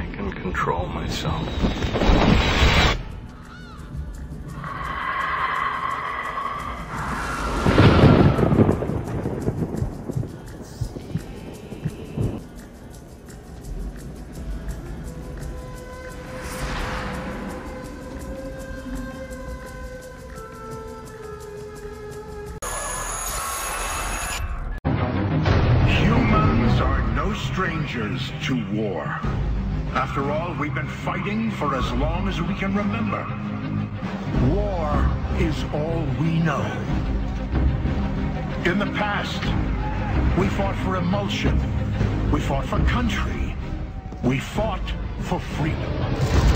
I can control myself. strangers to war. After all, we've been fighting for as long as we can remember. War is all we know. In the past, we fought for emulsion. We fought for country. We fought for freedom.